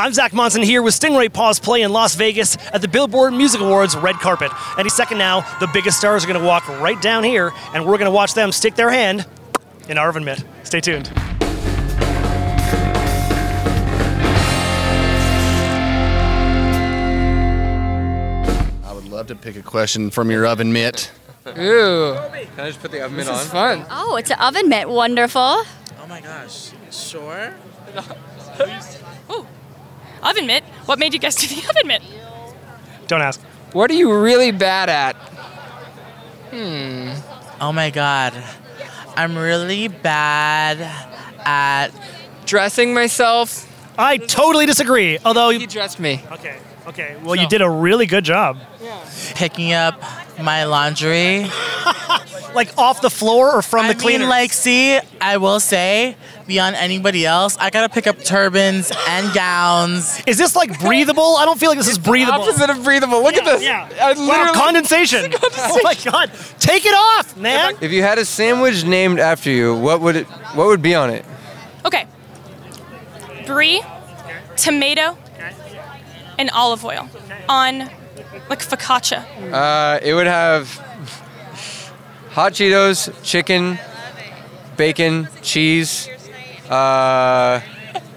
I'm Zach Monson here with Stingray PausePlay in Las Vegas at the Billboard Music Awards red carpet. Any second now, the biggest stars are going to walk right down here, and we're going to watch them stick their hand in our oven mitt. Stay tuned. I would love to pick a question from your oven mitt. Ooh, Can I just put the oven mitt this on? is fun. Oh, it's an oven mitt. Wonderful. Oh my gosh. Sure. Oven mitt? What made you guess to the oven mitt? Don't ask. What are you really bad at? Hmm. Oh my god. I'm really bad at Dressing myself. I totally disagree. Although, you dressed me. okay, okay. Well, you did a really good job. Yeah. picking up my laundry. Like off the floor or from I the cleaners? mean, like, see, I will say, beyond anybody else, I gotta pick up turbans and gowns. is this like breathable? I don't feel like this is breathable. Opposite of breathable. Look at this. Yeah. Wow, literally. condensation. Oh my god. Take it off, man. If you had a sandwich named after you, what would it what would be on it? Okay. Brie, tomato, and olive oil on like focaccia. Uh, it would have hot Cheetos, chicken, bacon, cheese. Uh,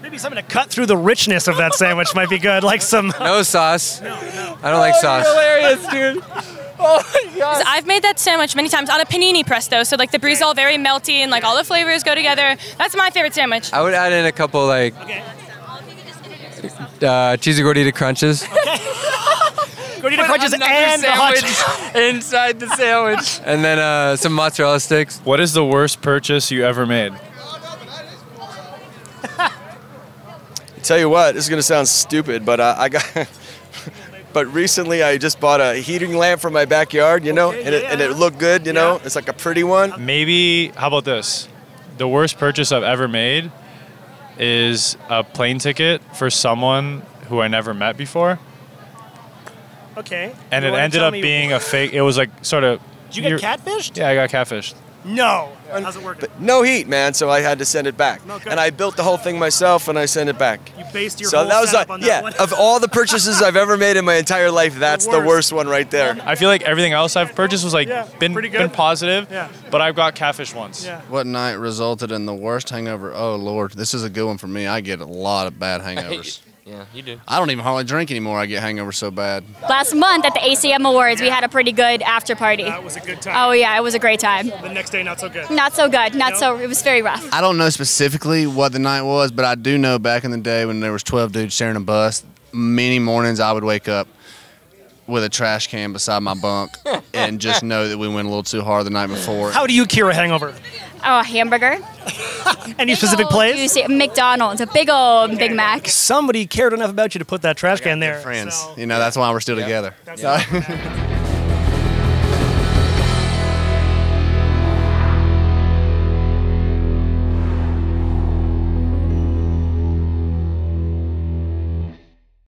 Maybe something to cut through the richness of that sandwich might be good. Like some. no sauce. I don't like sauce. Hilarious, dude. Oh my god. I've made that sandwich many times on a panini press though, so like the brie's all very melty and like all the flavors go together. That's my favorite sandwich. I would add in a couple like uh, cheesy gordita crunches, Gordita crunches Another and the hot sandwich inside the sandwich. and then uh, some mozzarella sticks. What is the worst purchase you ever made? Tell you what, this is gonna sound stupid, but uh, I got. but recently, I just bought a heating lamp for my backyard, you know, Okay, and, it, and it looked good, you know. It's like a pretty one. Maybe, how about this? The worst purchase I've ever made is a plane ticket for someone who I never met before. Okay. And You it ended up me- being a fake, it was like sort of. Did you get you're- catfished? Yeah, I got catfished. No. How's it working? But no heat, man. So I had to send it back, Okay. and I built the whole thing myself, and I sent it back. You based your so whole that was setup like, on that yeah. one. Of all the purchases I've ever made in my entire life, that's the worst. worst one right there. I feel like everything else I've purchased was like Yeah, been pretty been positive, Yeah. but I've got catfish once. Yeah. What night resulted in the worst hangover? Oh Lord, this is a good one for me. I get a lot of bad hangovers. Yeah, you do. I don't even hardly drink anymore. I get hangover so bad. Last month at the ACM Awards, we had a pretty good after party. That was a good time. Oh yeah, it was a great time. The next day, not so good. Not so good. Not so. It was very rough. I don't know specifically what the night was, but I do know back in the day when there was 12 dudes sharing a bus, many mornings I would wake up with a trash can beside my bunk and just know that we went a little too hard the night before. How do you cure a hangover? Oh, a hamburger. Any specific place? juicy- McDonald's, a big old Big Mac. Somebody cared enough about you to put that trash can there. Friends, so- you know that's why we're still together. That's